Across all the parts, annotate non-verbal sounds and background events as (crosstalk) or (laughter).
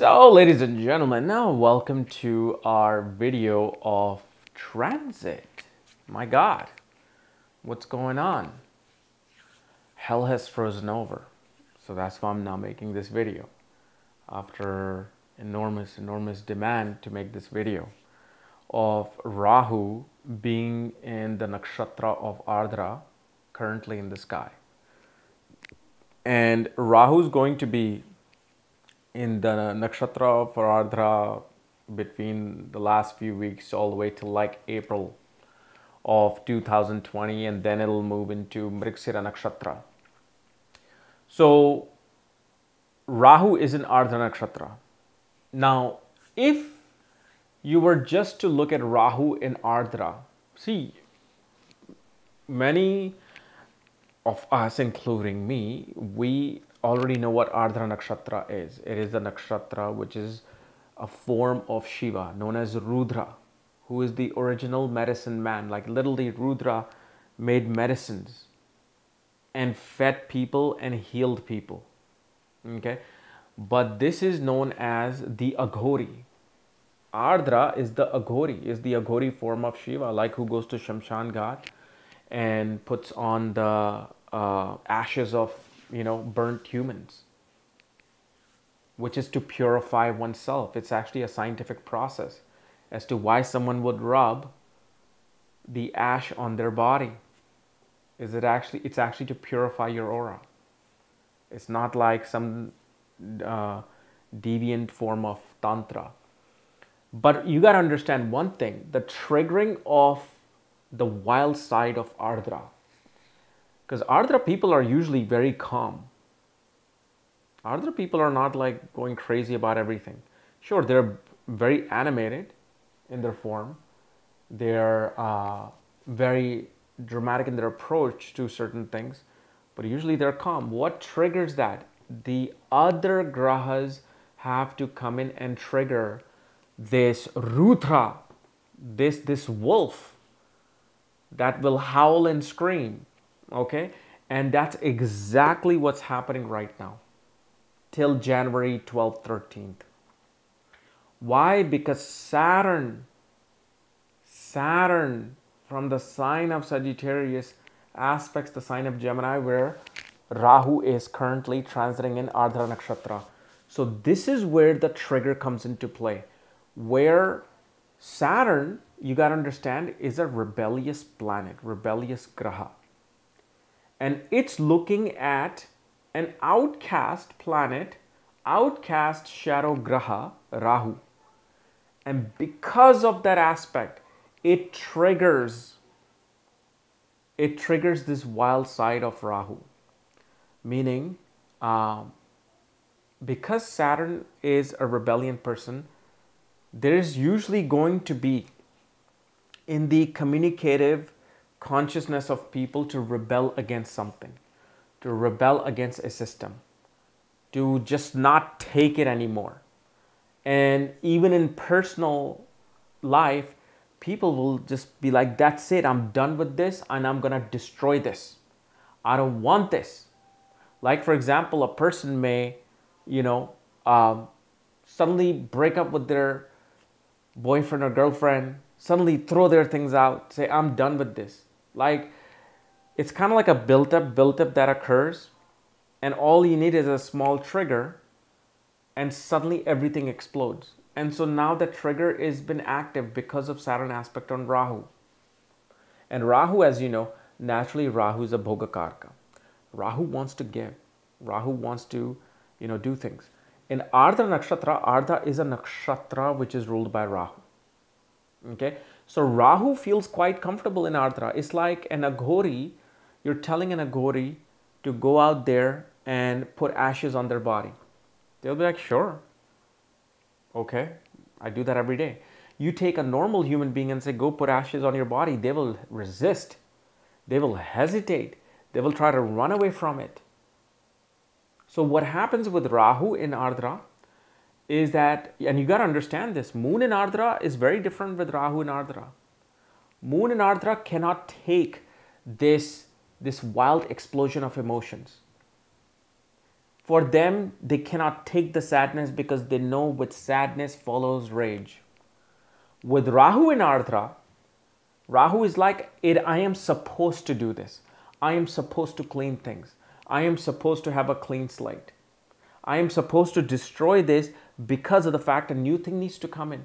So, ladies and gentlemen, now welcome to our video of transit. My God, what's going on? Hell has frozen over. So that's why I'm now making this video. After enormous, enormous demand to make this video of Rahu being in the nakshatra of Ardra currently in the sky. And Rahu is going to be in the nakshatra for Ardra between the last few weeks all the way till like April of 2020 and then it'll move into Mrigasira nakshatra. So Rahu is in Ardra nakshatra. Now, if you were just to look at Rahu in Ardra, see, many of us, including me, we already know what Ardra Nakshatra is. It is the nakshatra which is a form of Shiva known as Rudra, who is the original medicine man. Like literally, Rudra made medicines and fed people and healed people. Okay, but this is known as the Aghori. Ardra is the Aghori, is the Aghori form of Shiva, like who goes to Shamshan Ghat and puts on the uh, ashes of you know, burnt humans, which is to purify oneself. It's actually a scientific process as to why someone would rub the ash on their body. Is it actually, it's actually to purify your aura. It's not like some uh, deviant form of tantra. But you got to understand one thing the triggering of the wild side of Ardra because Ardra people are usually very calm. Ardra people are not like going crazy about everything. Sure, they're very animated in their form. They're uh, very dramatic in their approach to certain things, but usually they're calm. What triggers that? The other grahas have to come in and trigger this Rudra, this, this wolf that will howl and scream okay and that's exactly what's happening right now till January 12th 13th why because Saturn Saturn from the sign of Sagittarius aspects the sign of Gemini where Rahu is currently transiting in Ardra Nakshatra. So this is where the trigger comes into play. Where Saturn, you got to understand, is a rebellious planet, rebellious graha and it's looking at an outcast planet, outcast shadow graha, Rahu. And because of that aspect, it triggers it triggers this wild side of Rahu. Meaning, um, because Saturn is a rebellion person, there is usually going to be in the communicative consciousness of people to rebel against something, to rebel against a system, to just not take it anymore. And even in personal life, people will just be like, that's it, I'm done with this and I'm gonna destroy this. I don't want this. Like, for example, a person may, you know, um, suddenly break up with their boyfriend or girlfriend, suddenly throw their things out, say, I'm done with this. Like it's kind of like a built up, built up that occurs, and all you need is a small trigger, and suddenly everything explodes. And so now the trigger has been active because of Saturn aspect on Rahu. And Rahu, as you know, naturally Rahu is a bhogakarka. Rahu wants to give. Rahu wants to, you know, do things. In Ardra Nakshatra, Ardra is a nakshatra which is ruled by Rahu. Okay, so Rahu feels quite comfortable in Ardra. It's like an Aghori, you're telling an Aghori to go out there and put ashes on their body. They'll be like, sure. Okay, I do that every day. You take a normal human being and say, go put ashes on your body, they will resist. They will hesitate. They will try to run away from it. So, what happens with Rahu in Ardra is that, and you got to understand this, Moon in Ardra is very different with Rahu in Ardra. Moon in Ardra cannot take this, this wild explosion of emotions. For them, they cannot take the sadness because they know with sadness follows rage. With Rahu and Ardra, Rahu is like, it, I am supposed to do this. I am supposed to clean things. I am supposed to have a clean slate. I am supposed to destroy this because of the fact a new thing needs to come in.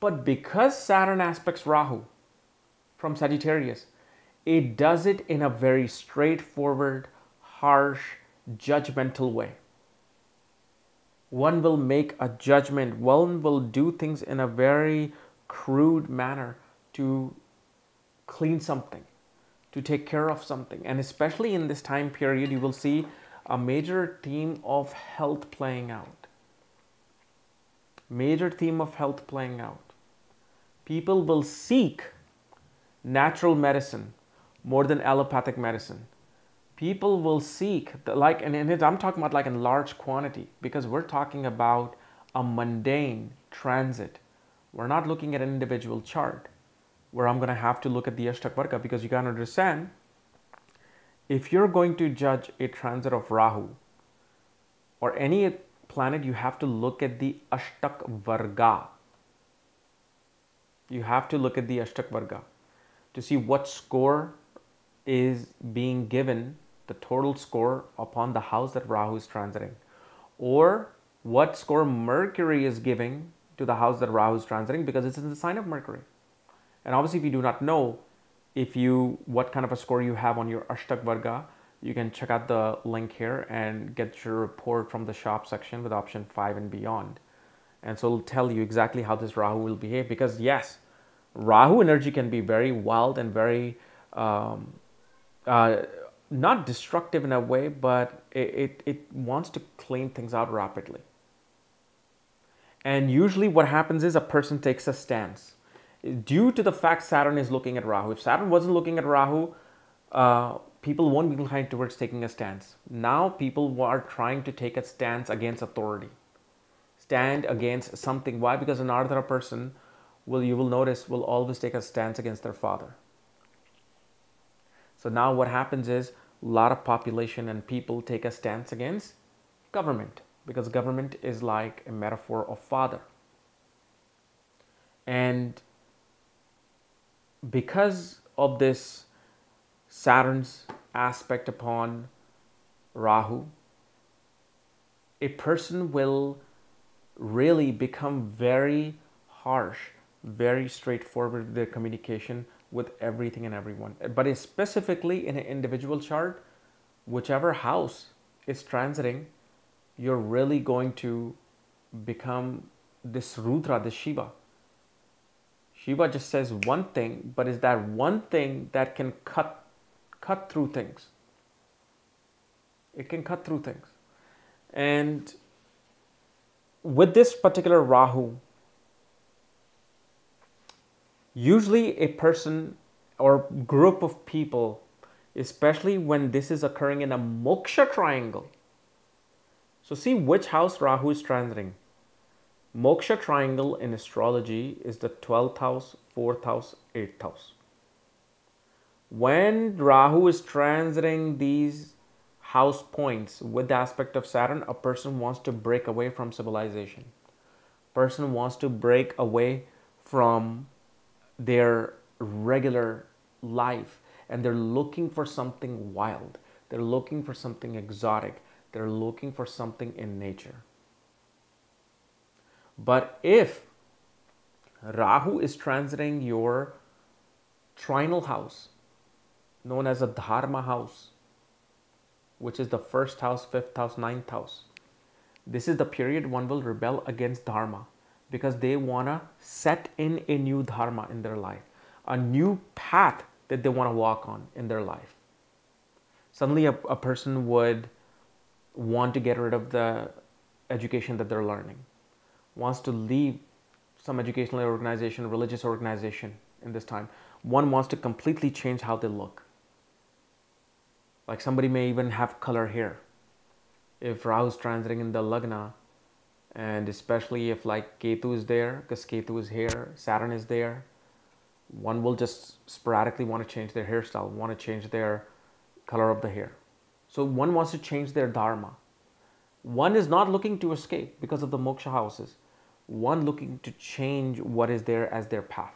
But because Saturn aspects Rahu from Sagittarius, it does it in a very straightforward, harsh, judgmental way. One will make a judgment, one will do things in a very crude manner to clean something, to take care of something. And especially in this time period, you will see a major theme of health playing out. Major theme of health playing out. People will seek natural medicine more than allopathic medicine. People will seek, the, like, and, and I'm talking about like in large quantity because we're talking about a mundane transit. We're not looking at an individual chart where I'm going to have to look at the Ashtak because you to understand if you're going to judge a transit of Rahu or any planet, you have to look at the Ashtak Varga. You have to look at the Ashtak Varga to see what score is being given, the total score upon the house that Rahu is transiting, or what score Mercury is giving to the house that Rahu is transiting because it's in the sign of Mercury. And obviously, if you do not know if you what kind of a score you have on your Ashtak Varga, you can check out the link here and get your report from the shop section with option 5 and beyond. And so it'll tell you exactly how this Rahu will behave because yes, Rahu energy can be very wild and very um, uh, not destructive in a way, but it, it, it wants to clean things out rapidly. And usually what happens is a person takes a stance due to the fact Saturn is looking at Rahu. If Saturn wasn't looking at Rahu, uh, people won't be inclined towards taking a stance. Now people are trying to take a stance against authority, stand against something. Why? Because an Ardra person will, you will notice, will always take a stance against their father. So now what happens is a lot of population and people take a stance against government because government is like a metaphor of father. And because of this Saturn's aspect upon Rahu, a person will really become very harsh, very straightforward with their communication with everything and everyone. But specifically in an individual chart, whichever house is transiting, you're really going to become this Rudra, this Shiva Shiva just says one thing, but is that one thing that can cut cut through things. It can cut through things. And with this particular Rahu, usually a person or group of people, especially when this is occurring in a moksha triangle. So see which house Rahu is transiting. Moksha triangle in astrology is the 12th house, 4th house, 8th house. When Rahu is transiting these house points with the aspect of Saturn, a person wants to break away from civilization. Person wants to break away from their regular life and they're looking for something wild. They're looking for something exotic. They're looking for something in nature. But if Rahu is transiting your trinal house, known as a Dharma house, which is the first house, fifth house, ninth house, this is the period one will rebel against Dharma because they want to set in a new Dharma in their life, a new path that they want to walk on in their life. Suddenly, a, a person would want to get rid of the education that they're learning wants to leave some educational organization, religious organization in this time. One wants to completely change how they look. Like somebody may even have color hair. If Rahu is transiting in the Lagna, and especially if like Ketu is there, because Ketu is here, Saturn is there, one will just sporadically want to change their hairstyle, want to change their color of the hair. So one wants to change their dharma. One is not looking to escape because of the moksha houses, one looking to change what is there as their path.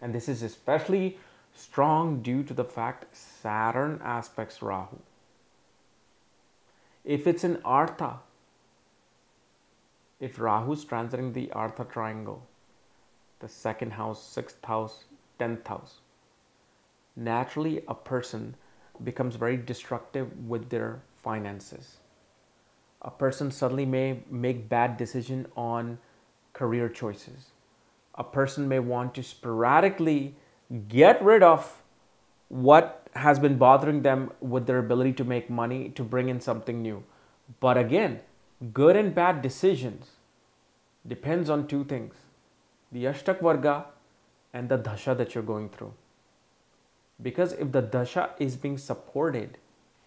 And this is especially strong due to the fact Saturn aspects Rahu. If it's in Artha, if Rahu is transiting the Artha triangle, the second house, sixth house, tenth house, naturally a person becomes very destructive with their finances. A person suddenly may make bad decision on career choices. A person may want to sporadically get rid of what has been bothering them with their ability to make money to bring in something new. But again, good and bad decisions depends on two things the Ashtak Varga and the Dasha that you're going through. Because if the Dasha is being supported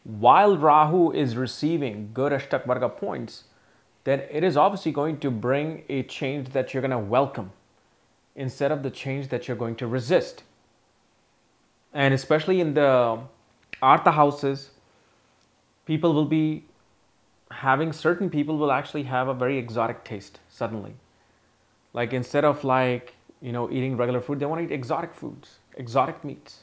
while Rahu is receiving good Ashtak Varga points, then it is obviously going to bring a change that you're going to welcome instead of the change that you're going to resist. And especially in the um, Artha houses, people will be having certain people will actually have a very exotic taste suddenly. Like instead of like, you know, eating regular food, they want to eat exotic foods, exotic meats.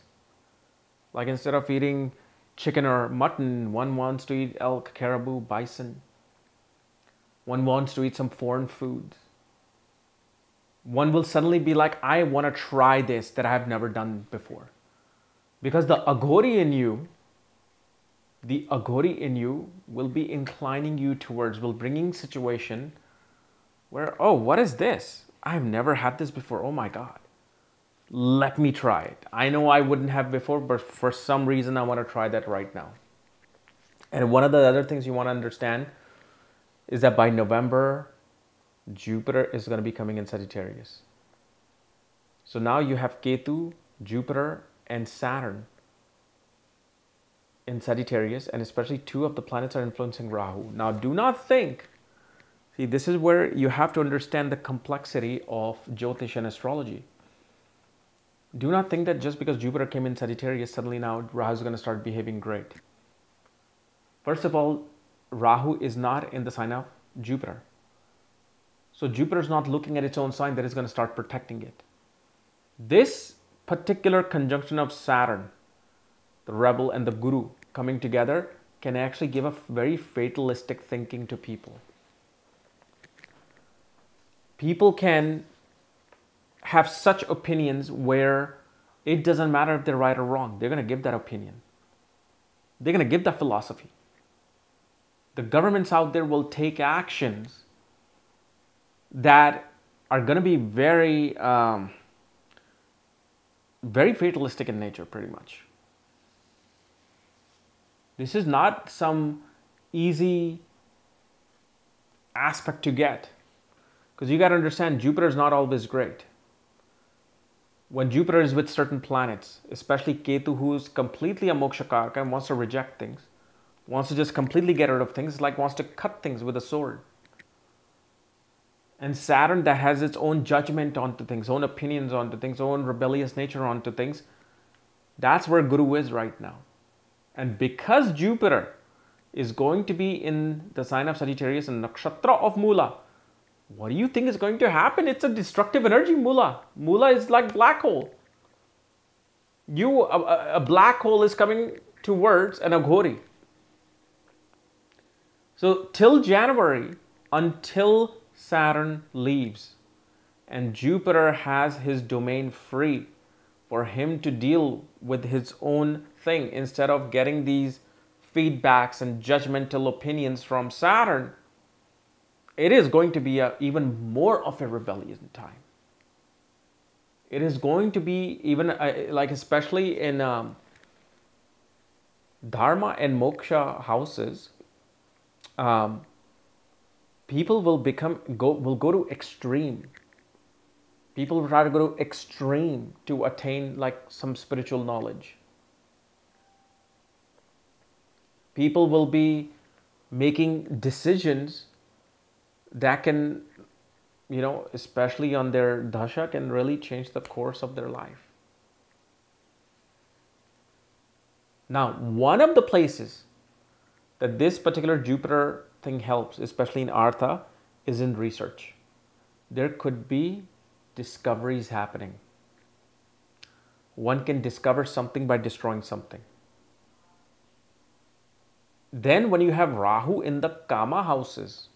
Like instead of eating chicken or mutton, one wants to eat elk, caribou, bison. One wants to eat some foreign foods. One will suddenly be like, I want to try this that I have never done before. Because the Aghori in you, the Aghori in you will be inclining you towards, will bringing situation where, oh, what is this? I've never had this before. Oh my God. Let me try it. I know I wouldn't have before, but for some reason, I want to try that right now. And one of the other things you want to understand is that by November, Jupiter is going to be coming in Sagittarius. So now you have Ketu, Jupiter, and Saturn in Sagittarius, and especially two of the planets are influencing Rahu. Now, do not think See, this is where you have to understand the complexity of Jyotish and astrology. Do not think that just because Jupiter came in Sagittarius, suddenly now Rahu is going to start behaving great. First of all, Rahu is not in the sign of Jupiter. So Jupiter is not looking at its own sign that is going to start protecting it. This particular conjunction of Saturn, the rebel, and the Guru coming together can actually give a very fatalistic thinking to people people can have such opinions where it doesn't matter if they're right or wrong. They're going to give that opinion. They're going to give that philosophy. The governments out there will take actions that are going to be very, um, very fatalistic in nature, pretty much. This is not some easy aspect to get. Because you got to understand, Jupiter is not always great. When Jupiter is with certain planets, especially Ketu, who's completely a mokshakarka and wants to reject things, wants to just completely get rid of things, like wants to cut things with a sword. And Saturn, that has its own judgment onto things, own opinions onto things, own rebellious nature onto things, that's where Guru is right now. And because Jupiter is going to be in the sign of Sagittarius and Nakshatra of Mula, what do you think is going to happen? It's a destructive energy, Mula. Mula is like black hole. You, a, a black hole is coming towards an Aghori. So till January, until Saturn leaves and Jupiter has his domain free for him to deal with his own thing instead of getting these feedbacks and judgmental opinions from Saturn, it is going to be a, even more of a rebellion time. It is going to be even uh, like, especially in um, Dharma and Moksha houses, um, people will become go will go to extreme. People will try to go to extreme to attain like some spiritual knowledge. People will be making decisions that can, you know, especially on their dasha, can really change the course of their life. Now, one of the places that this particular Jupiter thing helps, especially in Artha, is in research. There could be discoveries happening. One can discover something by destroying something. Then, when you have Rahu in the Kama houses,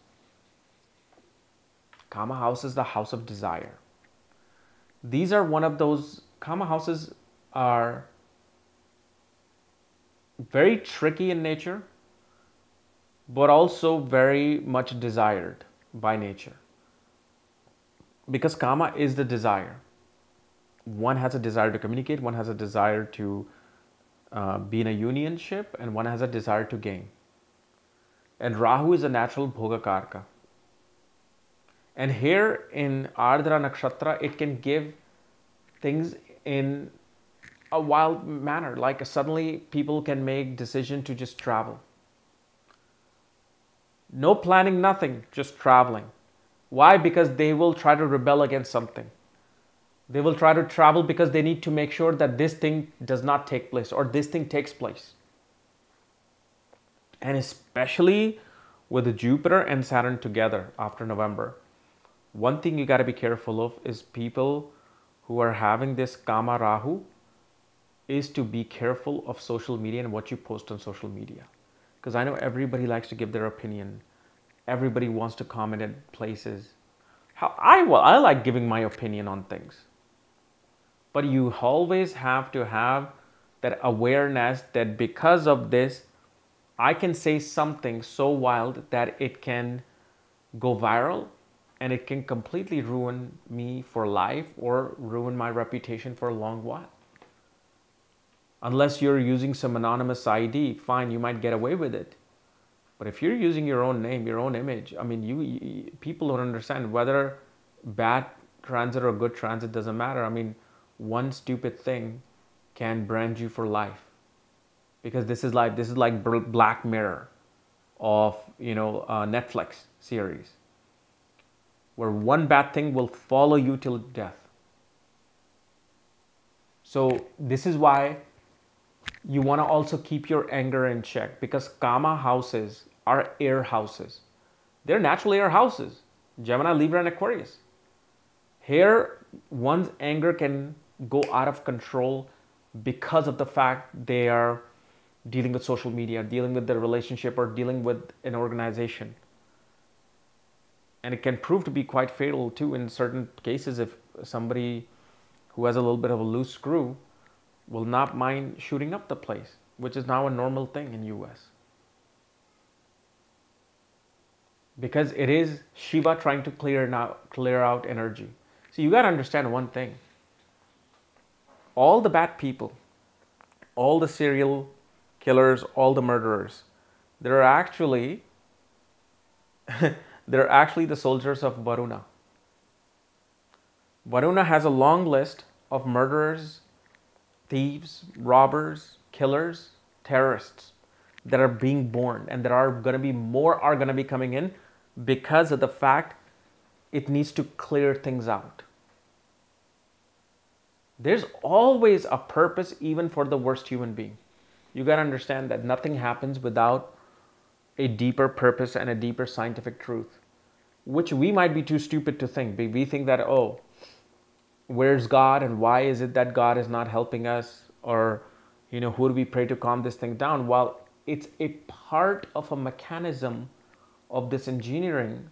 Kama house is the house of desire. These are one of those Kama houses are very tricky in nature, but also very much desired by nature. Because Kama is the desire. One has a desire to communicate, one has a desire to uh, be in a unionship, and one has a desire to gain. And Rahu is a natural Bhogakarka. And here in Ardra Nakshatra, it can give things in a wild manner. Like suddenly people can make decision to just travel. No planning, nothing, just traveling. Why? Because they will try to rebel against something. They will try to travel because they need to make sure that this thing does not take place or this thing takes place. And especially with Jupiter and Saturn together after November, one thing you got to be careful of is people who are having this Kama Rahu is to be careful of social media and what you post on social media. Because I know everybody likes to give their opinion. Everybody wants to comment at places. How I well, I like giving my opinion on things. But you always have to have that awareness that because of this, I can say something so wild that it can go viral and it can completely ruin me for life or ruin my reputation for a long while unless you're using some anonymous ID, fine, you might get away with it. But if you're using your own name, your own image, I mean, you, you, people don't understand whether bad transit or good transit doesn't matter. I mean, one stupid thing can brand you for life because this is like this is like Black Mirror of you know Netflix series where one bad thing will follow you till death. So this is why you want to also keep your anger in check because Kama houses are air houses. They're natural air houses Gemini, Libra, and Aquarius. Here, one's anger can go out of control because of the fact they are dealing with social media, dealing with their relationship, or dealing with an organization. And it can prove to be quite fatal too in certain cases if somebody who has a little bit of a loose screw will not mind shooting up the place, which is now a normal thing in US. Because it is Shiva trying to clear now clear out energy. So you got to understand one thing. All the bad people, all the serial killers, all the murderers, they're actually (laughs) they're actually the soldiers of Varuna. Varuna has a long list of murderers thieves, robbers, killers, terrorists that are being born and there are going to be more are going to be coming in because of the fact it needs to clear things out. There's always a purpose even for the worst human being. You got to understand that nothing happens without a deeper purpose and a deeper scientific truth, which we might be too stupid to think. We think that, oh, where's God and why is it that God is not helping us? Or, you know, who do we pray to calm this thing down? Well, it's a part of a mechanism of this engineering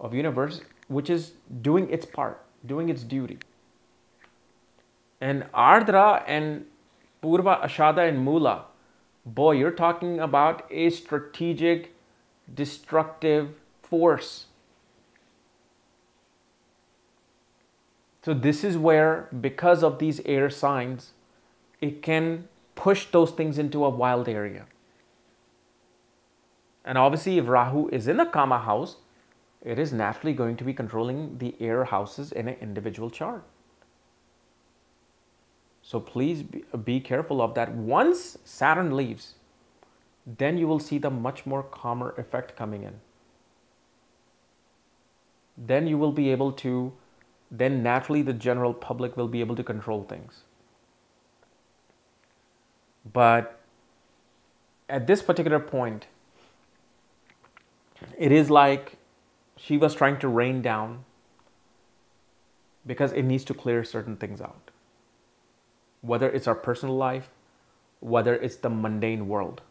of universe which is doing its part, doing its duty. And Ardra and Purva, Ashada, and Mula, boy, you're talking about a strategic, destructive force So this is where, because of these air signs, it can push those things into a wild area. And obviously, if Rahu is in a Kama house, it is naturally going to be controlling the air houses in an individual chart. So please be careful of that. Once Saturn leaves, then you will see the much more calmer effect coming in. Then you will be able to then naturally the general public will be able to control things. But at this particular point, it is like Shiva trying to rain down because it needs to clear certain things out. Whether it's our personal life, whether it's the mundane world.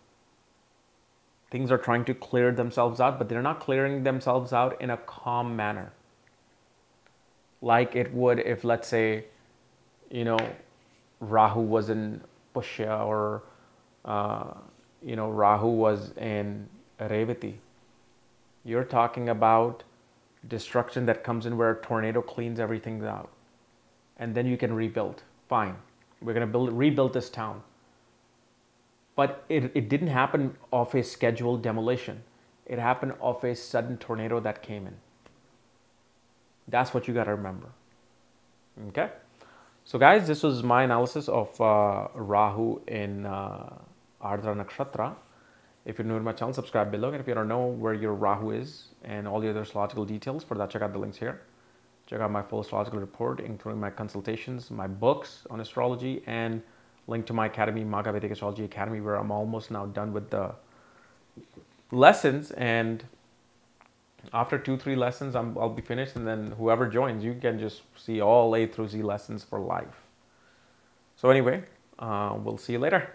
Things are trying to clear themselves out, but they're not clearing themselves out in a calm manner. Like it would if, let's say, you know, Rahu was in Pushya or, uh, you know, Rahu was in Revati. You're talking about destruction that comes in where a tornado cleans everything out. And then you can rebuild. Fine. We're going to build, rebuild this town. But it, it didn't happen off a scheduled demolition. It happened off a sudden tornado that came in. That's what you got to remember. Okay? So, guys, this was my analysis of uh, Rahu in uh, Ardra Nakshatra. If you're new to my channel, subscribe below. And if you don't know where your Rahu is and all the other astrological details, for that, check out the links here. Check out my full astrological report, including my consultations, my books on astrology, and link to my academy, Magha Vedic Astrology Academy, where I'm almost now done with the lessons. And after two, three lessons, i will be finished. And then whoever joins, you can just see all A through Z lessons for life. So, anyway, uh, we'll see you later.